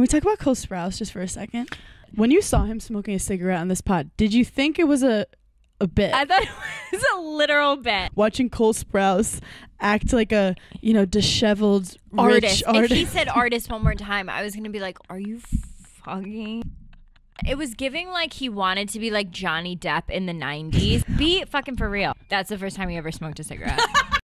Can we talk about Cole Sprouse just for a second? When you saw him smoking a cigarette on this pot, did you think it was a a bit? I thought it was a literal bit. Watching Cole Sprouse act like a you know disheveled Artist. artist. If he said artist one more time, I was gonna be like, "Are you fucking?" It was giving like he wanted to be like Johnny Depp in the '90s. Be fucking for real. That's the first time he ever smoked a cigarette.